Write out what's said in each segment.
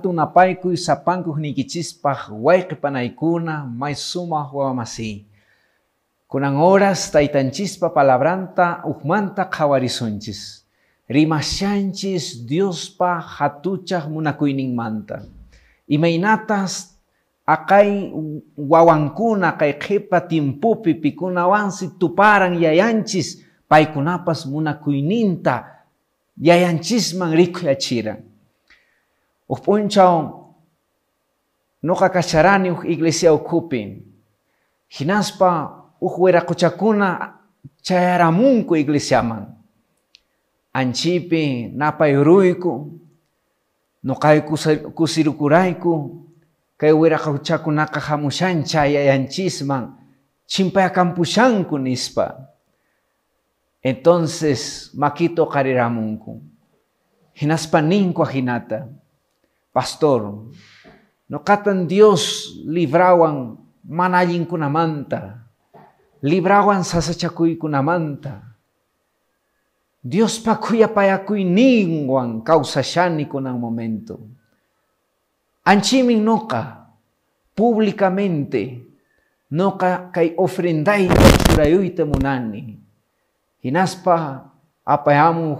hatu napaiku sapangku nikichispah waiki panaikuna may suma masi. Kunang oras taitanchispa palabranta uhmanta kawarisunchis. Rimasyanchis Dios pa hatuchah munakuining manta. Imainatas akay wawangkuna kay kepa timpupi pikunawansi tuparang yayanchis paikunapas munakuininta yayanchis mang rikuyachirang. upunchaw nuqa kacharaniuq iglesia ukhupi hinaspa uj wiraquchakuna chayaramunku iglesiaman anchipi napayruyku nuqayku kusirukurayku kay wiraquchakunaqa hamushancha yayanchisman chimpayacampushanku nispa. Entonces makito qariramunku hinaspa ninku ajinata Pastor, no katan Dios librawan manalin kunamanta, librawan sasachakuy kunamanta. Dios pakuya payakuy ningwan kausashani kunang momento. Anchiming noka, públicamente, noka kay ofrenday churayuyta munani. Hinaspa apayamu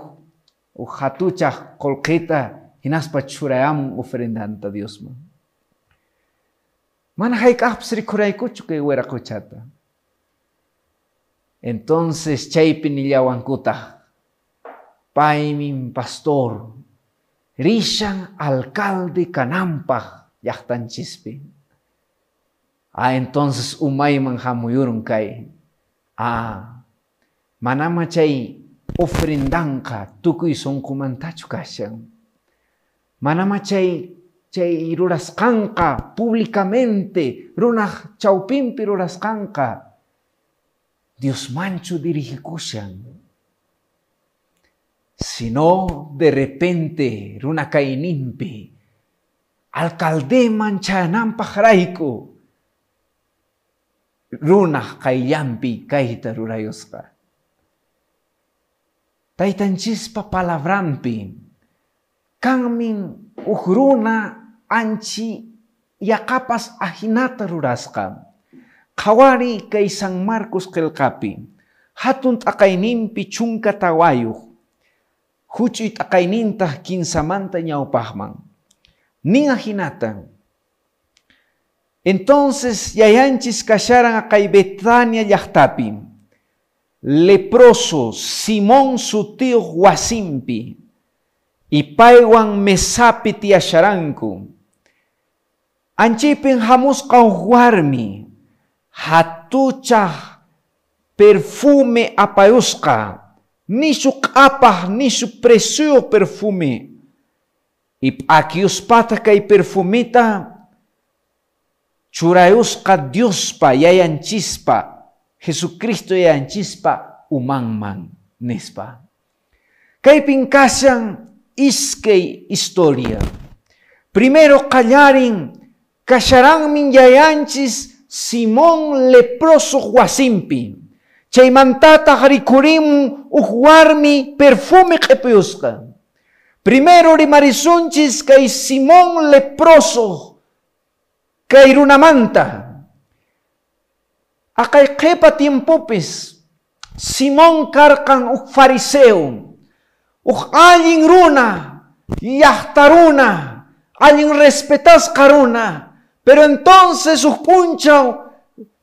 o hatucha kolketa hinaspa churayam ofrendanta Dios mo. Mana sri kuraykuchu kay werakuchata. Entonces chay pinillawankuta paimin pastor rishan alcalde kanampah yahtan chispi. Ah, entonces umay man hamuyurun kay. Ah, manama chay ofrendanka tukuy son kumantachu kasyang. Manama chay, chay ruraskanka públicamente, runaj chaupimpi ruraskanka. Dios manchu dirijikushan. Si no, de repente, runakainimpi, alcalde manchanam pajaraiku, runaj kaiyampi kaita rurayosqa. Taitan chispa palabrampi, kangmin uhruna anchi yakapas ahinata rurasqa. Kawari kay San Marcos kelkapi. Hatun takayninpi chunka tawayuh. Huchuy takaynintah kinsamanta ñawpahman. Nin ahinata. Entonces yayanchis kasharan akay Betania llaqtapi. Leproso Simón su wasimpi ipaywan mesapi tiyasharanku. Anchipin hamusqa warmi. Hatuchah perfume apayusqa nishu q'apaj nishu precio perfume. Ip'akiuspata kay perfumita. Churayusqa Diospa yayanchispa Jesucristo yayanchispa umanman nispa. Kaypin kasyan iskay historia. Primero kallarin kasharanmin yayanchis Simón leproso huasimpi. Chaymantata harikurim uhuarmi perfume qepiyusqa. Primero rimarisunchis kay Simón leproso kay runamanta. Akay qepa tiempopis Simón karkan uk fariseo uqallin runa, yahtaruna, allin respetas karuna, pero entonces sus punchao,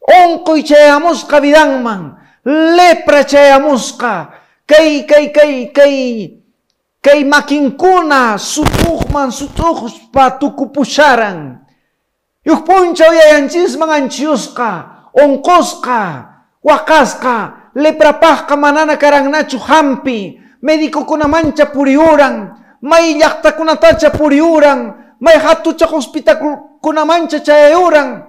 onko y chayamusca vidanman, lepra chayamusca, kei, kei, kei, kei, kei makinkuna, sutujman, sutujpa, tukupusharan, yuk punchao yayanchisman anchiusca, oncosca, huacasca, leprapasca manana carangnachu hampi, medikokunaman puriuran, may llaqtakunatacha puriuran, may hatuchaq hospitalkunamancha chayayuran,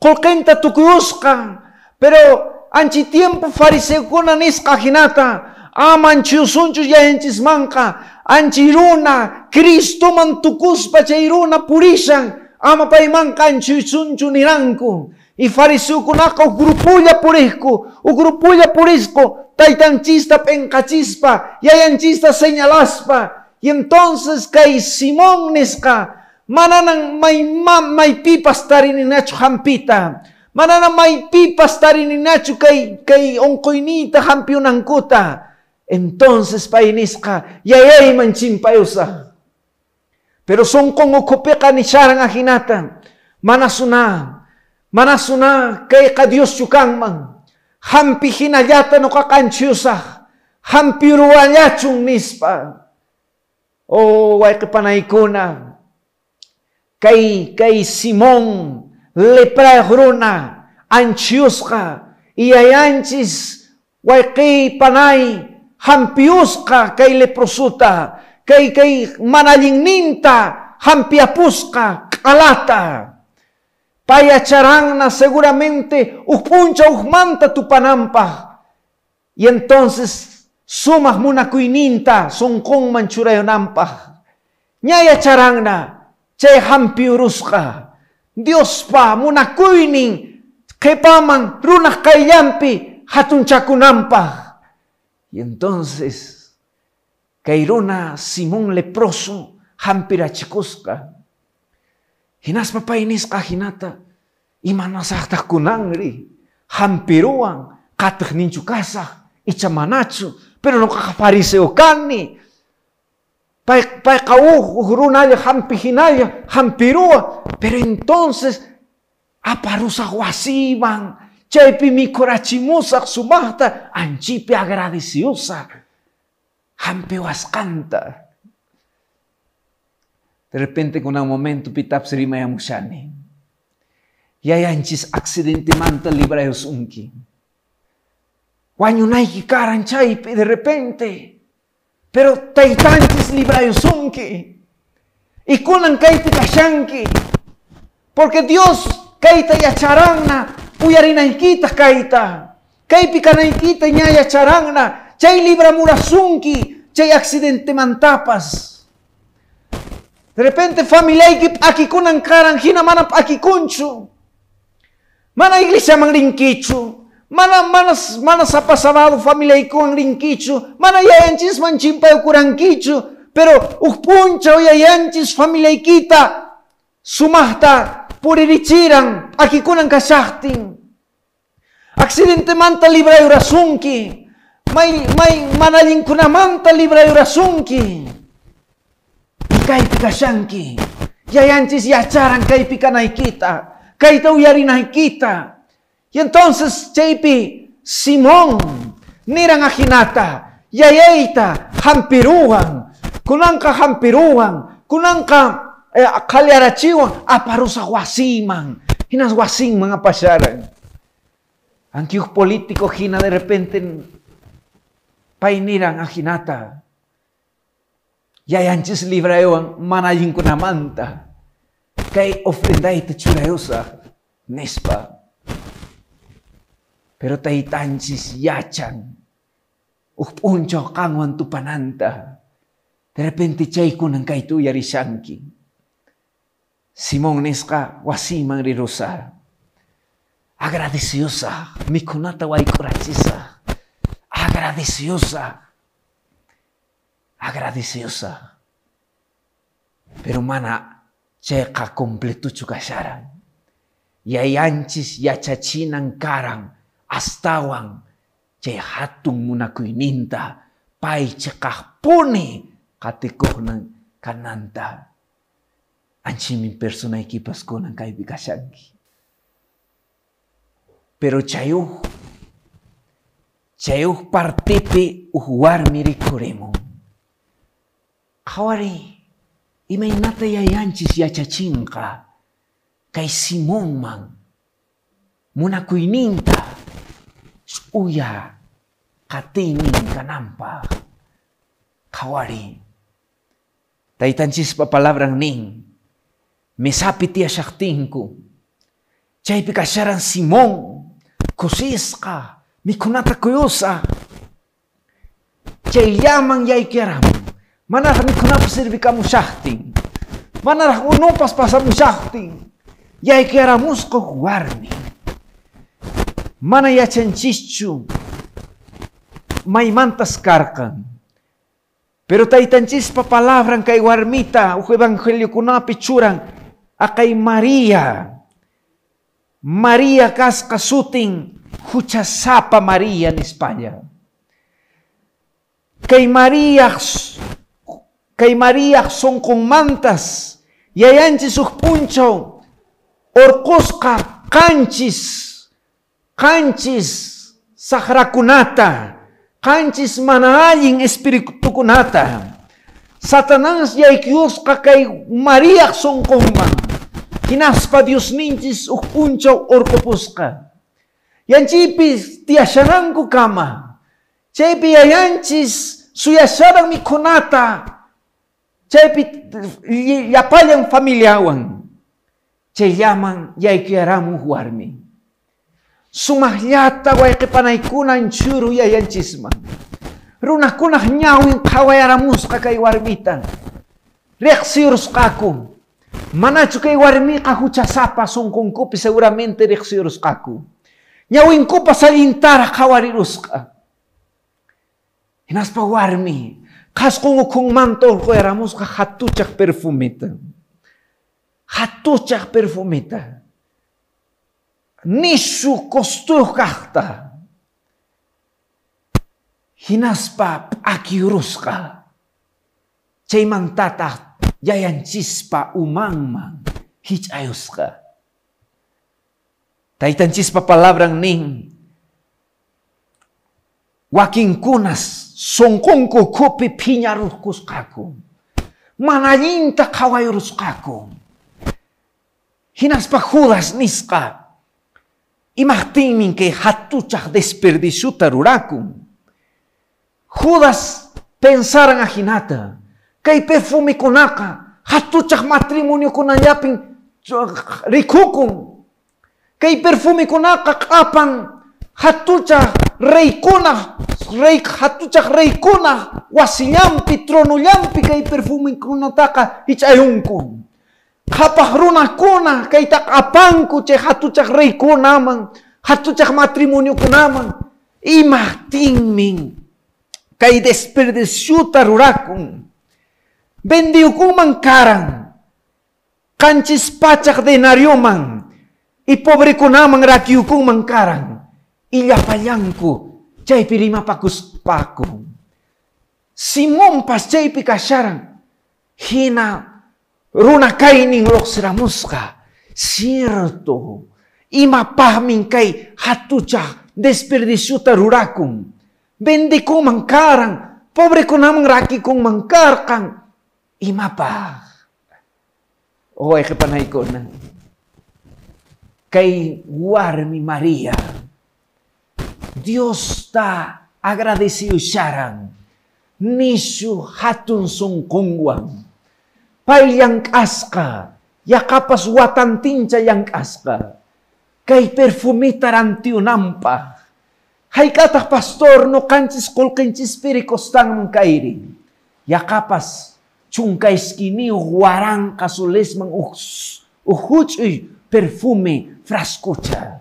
qullqinta tukuyusqa, pero anchi tiempo fariseukuna nisqa hinata, aman chiusunchus yayanchismanqa, anchi runa Cristoman tukuspa chay runa purishan, ama paymanqa anchiusunchu niranku. y fariseu kunaka grupulla purisco, o grupulla purisco, taitanchista pencachispa, yayanchista señalaspa. Y entonces kai Simón nesca, mananang may ma, may pipas tarininacho hampita. Mananang may pipas tarininacho kay, kay onkoinita hampionangkuta. Entonces painisca, yayay manchimpayusa. Pero son con ni charang ajinata, manasuna. Manasuna kay ka Diyos yukang mang. Hampi hinayata no kakansyusa. Hampi ruwanyachung nispa. O way kapanaykuna. Kay, kay Simon lepra hruna. Ansyus ka. Iyayanchis way kay panay. Hampius ka kay leprosuta. Kay kay ninta. Hampiapus ka. Kalata Paya charana seguramente, uspuncha ujmanta tupanampa. Y entonces, sumas munakuininta, son con manchurayonampa. Ñaya charana, che hampiurusca. Dios pa, munakuinin, kepaman, runas kayampi, hatunchakunampa. Y entonces, Kairuna Simón leproso, hampirachikuska. Hinas papainis kahinata. Imana sakta kunangri. Hampiruang. Katak ninchu kasah. Icha manachu. Pero no kakapariseo kani. Pai, pai kau hurunaya hampihinaya hampirua. Pero entonces aparusa wasiban. Chaypi mi corachimusak sumahta. Anchipi agradeciusa. Hampiwas kanta. De repente con un momento pitap serima yang musyani. Yayanchis accidente manta libra yosunki. Wanyo naiki karan chaipe de repente. Pero taitanchis libra yosunki. Y kunan kaiti kashanki. Porque Dios kaita yacharangna. Uyarinaikita kaita. Kaipi kanaikita nya yacharangna. Chay libra murasunki. Chay accidente mantapas. De repente familia akikunan karan hina mana akikunchu. Mana iglesia man rinkichu. Mana manas manas ha pasado familia ikon rinkichu. Mana yanchis man chimpa ukurankichu. Pero ukpuncha oyayanchis familia ikita. Sumahta puririchiran akikunan kashahtin. Accidente manta libra yurasunki. May, may manalin kunamanta libra yurasunki kay pika syanki. Yayanchis yacharan kay pika naikita. Kay tau yari naikita. Y entonces, chaypi, Simón, niran ajinata, yayeita, hampiruhan, kunanka hampiruhan, kunanka eh, kaliarachiwan, aparusa guasiman, hinas guasinman apasharan. Ankiuk político hina de repente painiran ajinata. Yayanchis librayowan mana manta? Kay ofrendayta churayosa nespa. Pero taytanchis yachan. Ukpuncho kangwan tupananta de repente chay kunan kay tuyarishanki Simón neska wasimang rirosa agradeciosa mikunata waikurachisa agradeciosa agradeciosa. Pero mana ceka completo chukasharan. Yayanchis yachachinan karang astawan chay hatun munakuininta pay chekah puni katikuh ng kananta. Anchimin persona ikipas ko ng kaibikasyangi. Pero chayuh, chayuh partipi uhuar mirikuremon. Hawari, imainata yayanchis yachachinka, kay Simon man, muna kuininta, uya, katinin kanampa, kawari. Taitanchis pa palabrang ning, mesapi tiya shaktinku, chay pikasyaran Simon, kusiska, mikunata kuyusa, chay yamang Manaraj mikunapas sirvicamuchajtin. Manaraj unupas pasamuchajtin. Yaykaramusqo warmi. Mana yachanchishchu maymantas karqan. Pero taytanchispa palabran kay warmita uj evangeliokunapi churan aqay María. María casca sutin huchasapa María en España. Kay María kay Maria son con mantas yayanchis sus puncho orcosca canchis canchis sahrakunata kanchis mana espiritu kunata. Satanás yaikiusqa kay María sonkonman. Hinaspa Dios ninchis ukunchaw orkopusqa. Yanchipis tiasharanku kama. Chaypi yayanchis suyasharan mikunata. Chaypi yapallan familiawan. Chay llaman yaikiaramu warmi. Sumahlyata wayqipanaykuna churu yayanchisman. Runakuna ñawin qhawayaramusqa kay warmitan. Reqsiyurusqaku. Manachu kay warmiqa huchasapa sunqunkupi seguramente reqsiyurusqaku. Ñawinkupa salintara qhawarirusqa. Hinaspa warmi, qasqun ukhunmanto urquyaramusqa hatuchaq perfumita. Hatuchaq perfumita nisu kostuh kahta. Hinaspa akiuruska. Caiman tata yayan cispa umangmang hicayuska. Taitan cispa palabrang ning. Waking kunas songkongko kopi pinyarukus kaku. Manayinta kawayurus kaku. Hinaspa Judas niska Imahtimin que hatuchak desperdiciuta rurakum. Judas pensaran a hinata. Kay perfume kunaka. Hatuchak matrimonio kunayapin rikukum. Kay perfume kunaka kapan hatuchak rey kuna rey hatuchak rey kuna wasinyampi tronullampi kay perfume kunataka hichayunkum. Kapah runa kuna kay tak apangku cek hatu cak rei kunamang hatu cak matrimonio kunamang ima tingming kay desperdisyuta rurakung bendiu kumang karang kancis pacak denariumang i pobre kunamang iya payangku cai pirima pakus paku Simon pas cai pikasarang hina Runa kaining lok siramuska. Cierto. Ima pahmin kay hatucha desperdiciuta rurakum. Bendi kong mangkarang. Pobre ko namang raki kong mangkarkang. Ima pa. O ay kapanay ko na. Warmi Maria. Dios ta agradecido syarang. Nisu hatun sung kongwang yang aska, yakapas watan tinca yang aska, kay perfumita rantiu nampa. Hay kata pastor no kancis kol kancis perikostang mengkairi. Yakapas chungkay skini warang kasules mang uhuch perfume frascocha.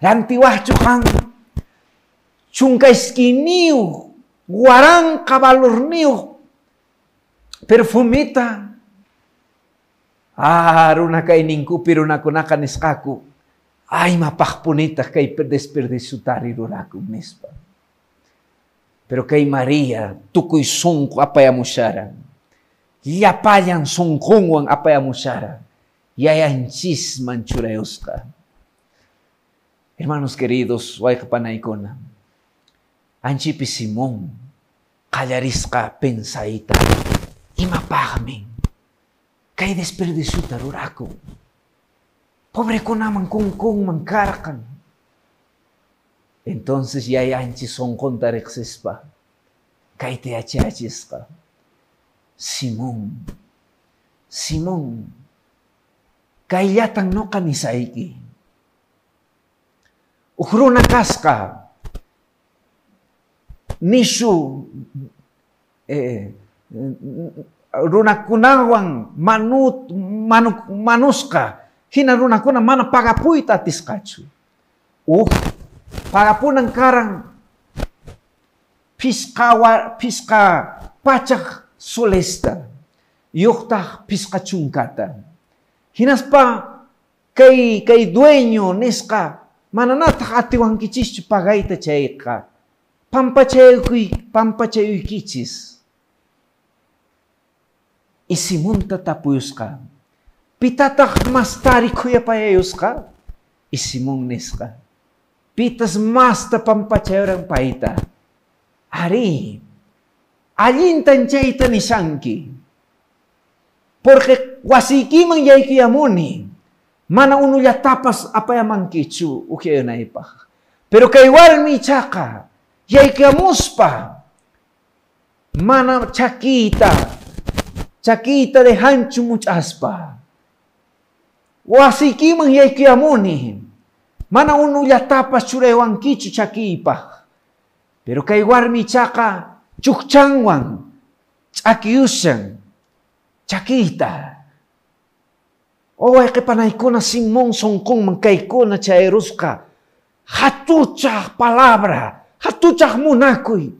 Rantiwah chukang chuncaisquiniu, guarán cabalorniu, perfumita. Ah, Aruna kay ningku piruna kunakan iskaku. Ay mapakpunita kay desperdisutari ruraku mispa. Pero kay Maria, tukoy sungko apayamusara. Llapayan sungkunguan apayamusara. Yayan chisman churayoska. Hermanos queridos, waikapanay kona. Anchipi Simon, kallaris ka pensaita imapakming. Kay desperdicio tarurako. Pobre ko naman kung kung mangkarakan. Entonces ya yanchi son kontarekses pa. Kay te achachis ka. Simon. Simon. Kay yatang no kanisaiki. Ukro na kaska. Nisu. Eh, runakunawang manut manuk manuska hina runakuna mana pagapuita tiskachu. Uh, pagapunan karang piska wa, piska pacak solesta. Yokta piskachungkata. Hinas pa kay kay dueño neska mananata atiwang kichis pagaita chayka. Pampachayo kuy pampachayo kichis. Isimunta tapuyos ka. Pitatak mas tari kuya payayos ka. Isimong neska. Pitas mas ta pampachayo rang paita. Ari, alintan chayta ni Shanki. Porque wasiki man yay kiyamuni. Mana unuya tapas apa yang mangkicu ukiyo na ipah. Pero kay warmi chaka, yay kiyamuspa. Mana chakita, chakita de hanchu muchaspa. Wasiki man yay kiyamuni. Mana tapas churewang kichu chakipah. Pero kay warmi chaka, chukchangwang, chakiusyang, chakita. O ay kepanay ko na simong songkong mangkay ko na chairus ka. Hatucha palabra, hatuchakmunakuy.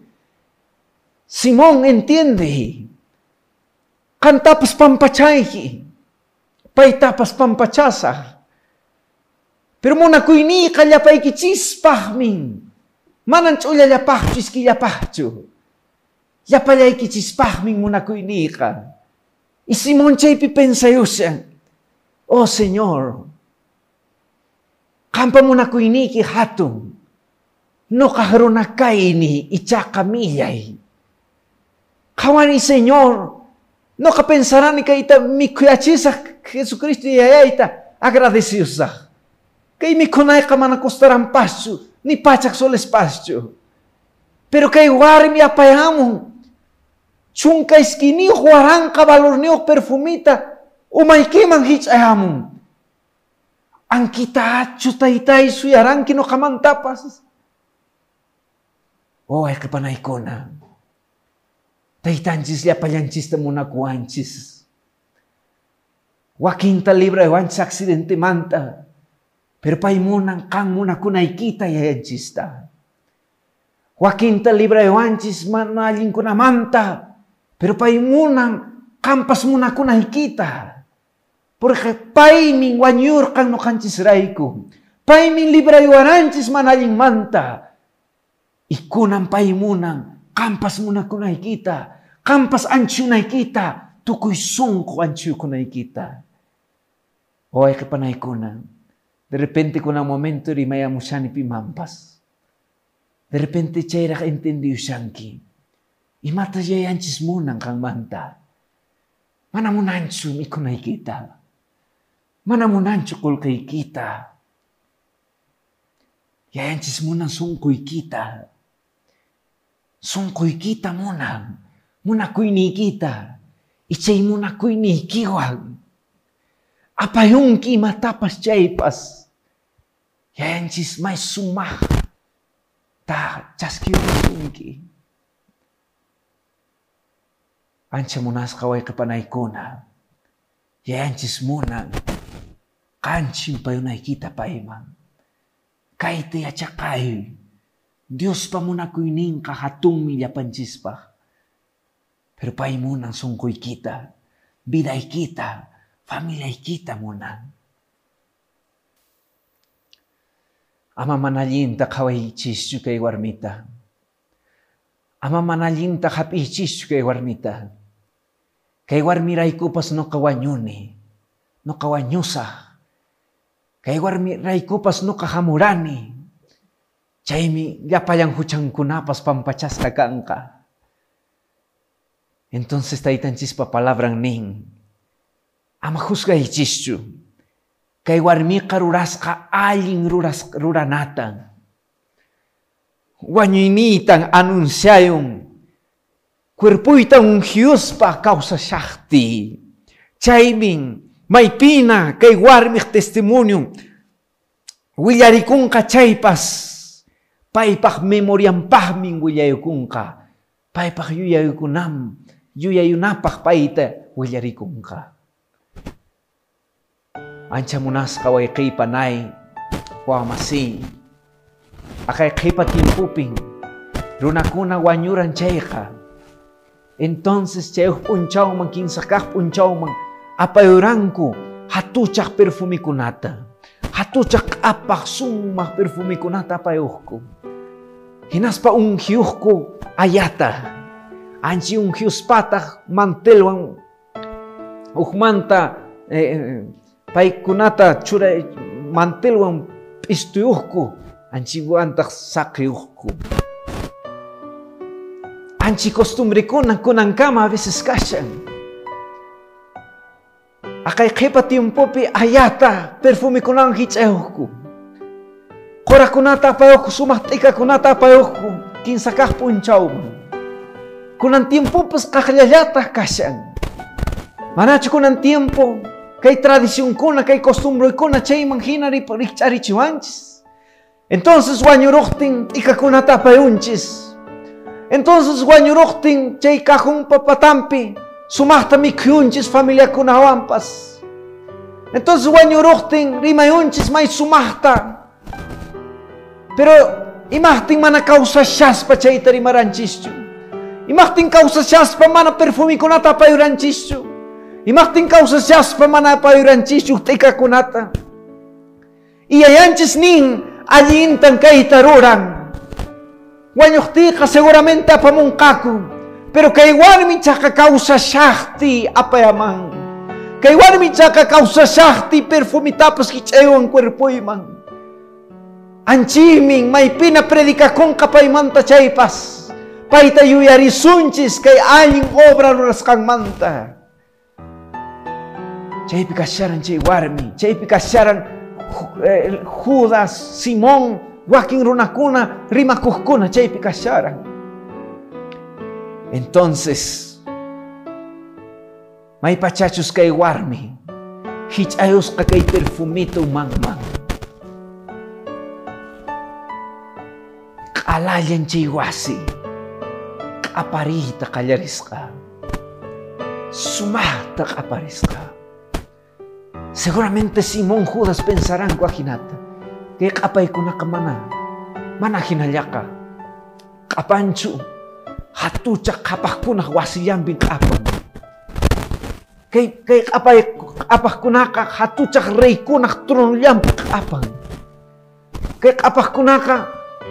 Simón entiende. Kantapas pampachayki. Paitapas pampachasa. Pero muna kuini kalyapay kichispahmin. Manan chula yapachis kiyapachu. Yapalay kichispahmin muna kuini ka. Y Simón chay pipensayusan. Oh Señor, kampa muna kuini ki hatun. no kaharunakai icha kamiyay. Kawani Señor, no kapensarani kaita mikuyachisa Jesucristo yayaita e agradeciusa. Kay mikunay kamana costaran pacho, ni pachak soles pacho. Pero kay warmi apayamon, chunka iskini huaranka valorneo perfumita, umaykiman hichayamun. Ankita achu taitai suyaranki no kamantapas. tapas. Oh, ay kapanay ko na. Taitanchis ya palyanchis ta muna kuanchis. Wakinta libra wanch accidente manta. Pero pay munang kang muna kunay kita yayanchis ta. Wakinta libra wanchis manalin ko na manta. Pero pay munang kampas muna kunay kita. Porque pay ming wanyur kang no kanchis raiko. Pay ming libra yuaranchis manaling manta. Ikunang pay munang kampas muna kunay kita. Kampas anchu na kita. Tukoy sungko anchu kunay kita. O ay kapanay ko na. De repente ko na momento di maya mo siya ni pimampas. De repente chayra ka entendiyo siyangki. Imata siya yanchis munang kang manta. Mana mo nanchu mi kunay kita. Mana mo nanchu kul kay kita. Yayanchis munang sungkoy kita. Sungkoy kita munang. Muna ko'y kita. Ichay muna ko'y nikiwag. Apa yung ki matapas chaypas. Yayanchis may sumah. Ta chaskiyo sungki. Ancha munas kaway kapanay ko na. Yayanchis muna. Kanchin pa yun kita pa imang. Kaite chakay. Dios pa muna kuining kahatung milya panchis pa. Pero pay muna sungkoy kita. Biday kita. Familia kita muna. Ama manalinta kaway chisyu kay warmita. Ama manalinta kapi chisyu kay warmita. Kay warmiray kupas no kawanyuni. No kawanyusa. Kay warmiray kupas no kahamurani. chaymi llapayan huchankunapas pampachasqa kanqa. Entonces taytanchispa palabran nin. Ama juzgaychischu. Kay warmiqa rurasqa allin ruras, ruranatan. Wañuynitan anunciayun. Cuerpuytan ungiuspa causa shakti. Chaymin maypina kay warmiq testimonio. Willarikunqa chaypas. Wilayukong ka. Paipak yuyayukunam. Yuyayunapak paita wilyarikong ka. Ancha munas kaway kay panay. Wamasi. Akay kay patimpuping. Runakuna wanyuran chay ka. Entonces chay punchawman kinsakaq punchawman apayuranku hatuchaq perfumikunata. Hatuchaq apaq sumaq perfumikunata apayuqku. Hinaspa ungiuqku ayata. Anchi ungiuspataq mantelwan uqmanta eh, paykunata churay mantelwan p'istuyuqku anchiwantaq saqiyuqku. Anchi costumbre kunan kunankama a veces. Akay qipa tiempopi ayata perfume kunan hich'ayuqku. Qorakunata apayuqku sumaq t'ikakunata apayuqku kinsakaq punchawman. Kunan tiempopis qaqllallataq kashan. Manachu kunan tiempo kay tradición kuna kay costumbre kuna chayman hinari rikch'arichiwanchis. Entonces wañuruqtin t'ikakunata apayunchis. Entonces wañuruqtin chay kajun papatampi sumaqta mikhuyunchis familiakunawanpas. Entonces wañuruqtin rimayunchis may sumaqta. Pero imaqtin mana kawsashaspa chayta rimaranchischu. Imaqtin kawsashaspa mana perfumikunata apayuranchischu. Imaqtin kawsashaspa mana apayuranchischu t'ikakunata. Iyayanchis nin allintan kayta ruran. Wañuqtiqa seguramente apamunqaku. Pero kaiwan mi chaka causa shakti apayaman. Kaiwan mi chaka causa shakti perfumitapas kichewan cuerpo iman. Anchimin maipina predica con capaimanta chaypas. Paita yuyarisunchis kay ayin obra raskan manta. Chaypi kasharan chay warmi. Chaypi kasharan eh, Judas, Simón, wakin runakuna, rimakuskuna chaypi kasharan. Entonces, may pachachus kay warmi, hich'ayusqa kay perfumito mangman. Q'alallan chay wasi, q'aparita qallarisqa. Sumaqta q'aparisqa. Seguramente Simón Judas pensarán guajinata. Kay kapay ko na kamana. Mana hinalaka. Kapanchu. Hatucha kapak ko na wasiyang bin kapang. Kay, kay kapay kapak ko na ka hatucha rey ko na trunyang kapang. Kay kapak ko na ka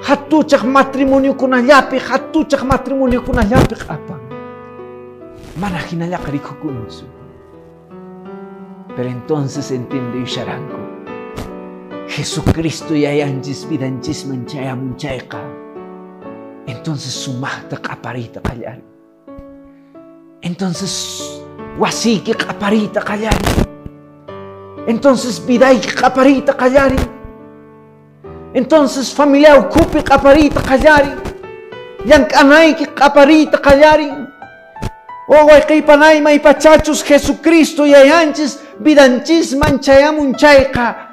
hatucha matrimonio ko na yapi hatucha matrimonio ko na yapi kapang. Mana hinalaka rin kukunso. Pero entonces entiende Sharanko. Jesucristo yayanchis vidanchis manchaya munchayqa. Entonces su aparita callar. Entonces guasique aparita callar. Entonces viday aparita callar. Entonces familia ocupi aparita callari. Yank anay aparita callar. O panay may pachachos Jesucristo y ayanches vidanchis manchayamunchayka.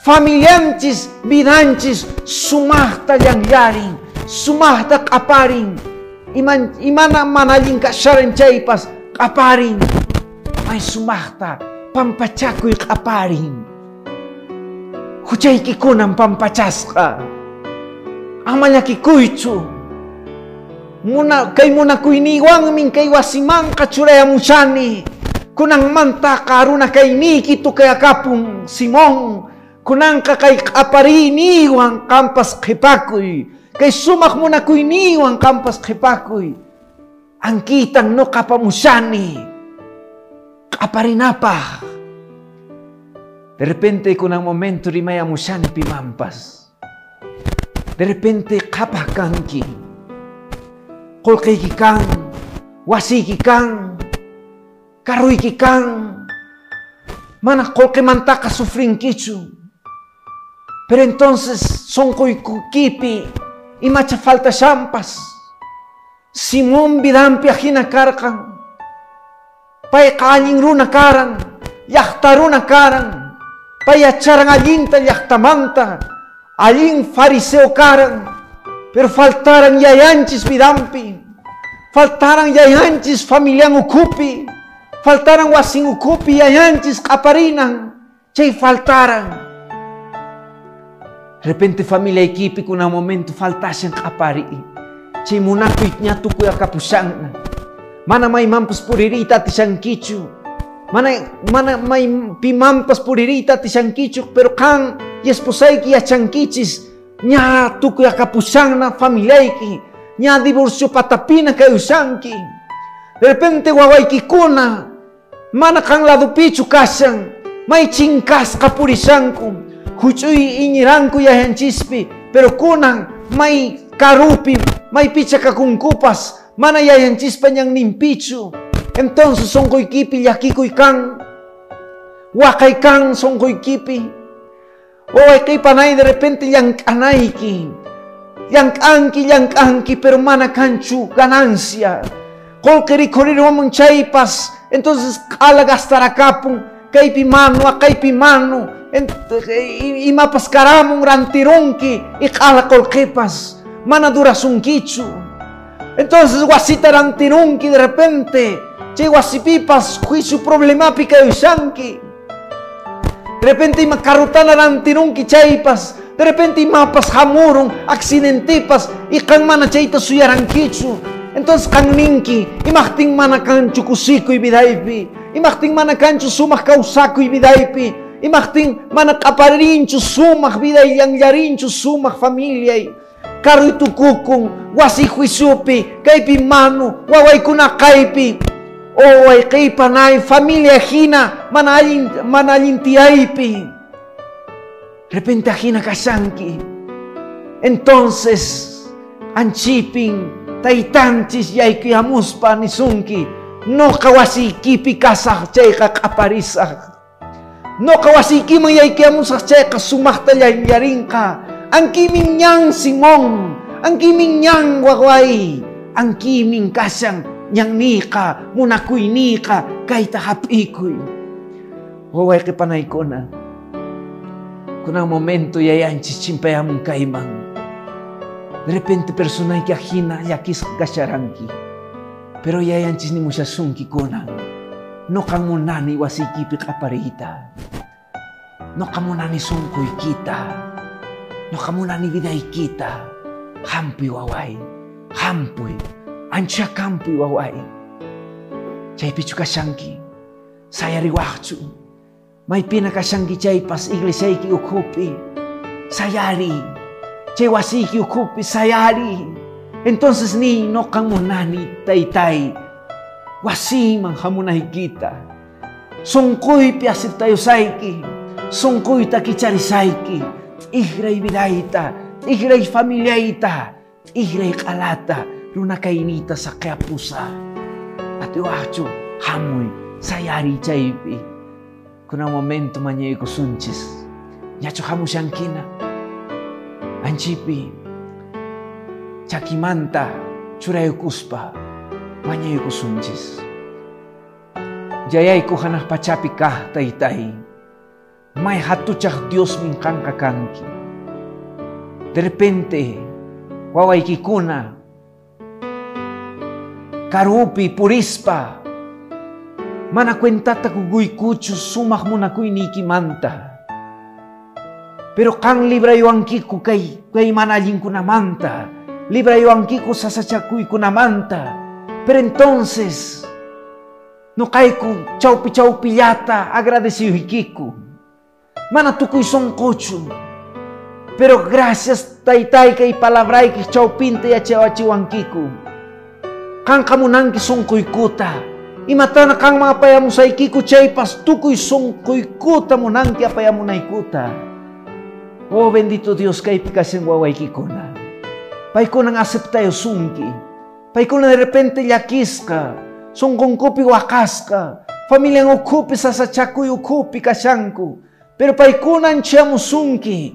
Familiantes vidanchis sumahta yangyarin. Sumahta kaparin, iman, imana manalin kasharan chaypas, kaparin, may sumahta, pampachakuy kaparin. Huchay kikunang pampachasqa, amanya kikuychu, muna kay muna kuiniwang min kay wasimang kachuraya musani, kunang manta karuna kay niki tu kay akapung simong, kunangka kay apariniwang kampas kipakoy, kay sumak mo na kuiniwang kampas kipakoy, ang kitang no kapamusani, kaparinapa. De repente kunang momento rimaya musani pimampas. De repente kapakangki. Kolkay kikang, wasi kikang, karuy kikang, mana kolkay mantaka sufring kichu. Pero entonces son kipi y macha falta champas. Simón vidampi ajina karkan. Pay kalin runa karan. Yachtaruna karan. Pay acharan allinta yachtamanta. Allin fariseo karan. Pero faltaran yayanchis vidampi. Faltaran yayanchis familian ukupi. Faltaran wasin ukupi yayanchis kaparinan. Chay faltaran. Repente familia equipe con un momento faltasen kapari. Chay munakuynya tukuy akapushanna. Mana may mampas puririta tishankichu. Mana mana may pimampas puririta tishankichu pero kan yesposayki yachankichis nya tukuy akapushanna familiayki. Nya divorcio patapina kayusanki. De repente wawaykikuna mana kan lado pichu kashan. May chinkas kapurisanku. huchui iñiranku yayanchispi, pero kunan may karupi, may pichakakunkupas, mana ya yayanchispa niyang nimpichu. Entonces son kipi yakikuy kan, wakay kan son kipi. O kay panay de repente yankanaiki, yankanki, yankanki, pero mana kanchu ganancia. Kolkeri korir wamun chaypas, entonces ala gastar acapun, kaipimano, akaipimano, imapaskaramong rantirunki, ikalakolkepas, manadurasunkichu. Entonces, guasita rantirunki de repente, che guasipipas, juicio problemápica yusanki. De repente, imakarutana rantirunki chaypas, de repente, imapas jamurun, accidentipas, ikan manachayta suyarankichu. Entonces, kan ninki, imachting manakan chukusiku y vidaipi imahtin mana kanchu sumak kawsakuy vidaypi imahtin mana qaparinchu sumak viday yanllarinchu sumak familiay karuy tukukun wasi juisupi kaypi manu wawaykuna kaypi oway qiypanay familia hina mana allin mana allin tiyaypi repente ajina kashanki entonces anchipin taitanchis yaykuyamuspa nisunki. No kawasi kipi kasah chay kaparisah no kawasi kima yaiku amusah chay kasumahta yarinka ang kiming niyang Simong, ang kiming niyang waway, ang kiming kasang niyang nika, munakuy nika, kay tahapikoy. Waway ke panay ko na. Kunang momento yayan chichimpayamong kaimang. Repente personay kya hina yakis kasyaranki. Pero yayan ni mo siya sungki kunang. No kang munani wasikipik aparita. No kamunani sungkoy kita. No kamuna ni viday kita. Hampi wawai hampi ancha kampi wawai chay pichu kasangki saya riwakchu. May pinakasangki chay pas iglesia iki ukupi. Sayari. Chay wasiki ukupi. Sayari entonces ni no kamunani tay tay wasimang hamunay kita sungkoy piasit tayo saiki sungkoy takichari saiki ihray bidaita, ihray familiaita, ihray kalata, luna kainita sa kapusa. At iwacho, hamoy, sayari chaypi. Kuna momento manyay ko sunchis. Nyacho hamu siyang kina. Anchipi, chakimanta, churay kuspa, manyay ko sunchis. Jayay ko hanah pachapi kah tay-tay may Dios min kanki. De repente, waway kikuna, karupi, purispa, mana kwenta takuguy kuchu sumak mo na kuy niki manta. Pero yung kiku kay, kay manalin ko na manta. libra yo anquiku sasachakuy kunamanta. Pero entonces, no caiku chaupi chaupi yata agradecido hikiku. Mana tukuy son cocho. Pero gracias taitai y palabrai que chaupinte ya chewachiwankiku. Kan kamunanki son kuikuta. Imatana kang mga payamusaikiku chay pastukuy songkuykuta munanki apayamunaikuta. Oh bendito Dios kay pikasin wawaikikuna paikon ang asep tayo sungki. Na de repente yakis ka, sungkong kupi wakas ka, familiang ukupi sa sachakuy ukupi kasyanku, pero paikon ang siya musungki,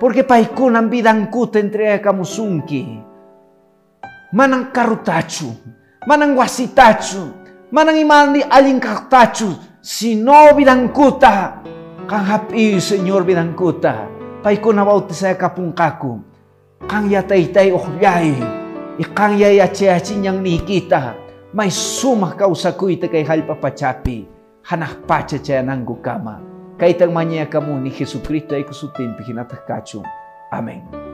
porque paikon ang bidangkuta entre ka musungki. Manang karutachu, manang wasitachu, manang imandi sino bidangkuta, kang hapi, Señor bidangkuta, paikon na bautisa kapungkaku. Kang yataytay ukyay, ikang yayachayachin yang nikita, may sumakaw sa kuita kay halpapachapi, hanah pachachayanang gukama. Kaitang manya kamu ni Jesucristo ay kusutin pihinatah kachum. Amén.